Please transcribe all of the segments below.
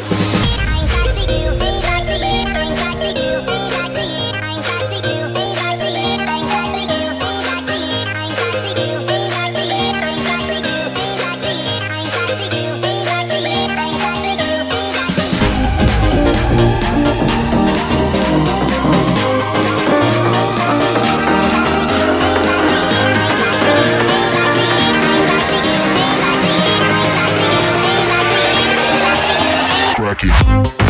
crack it.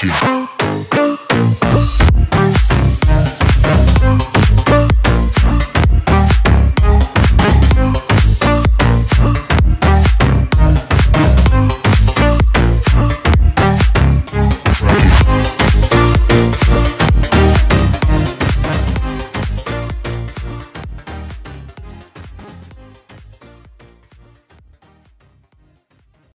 You.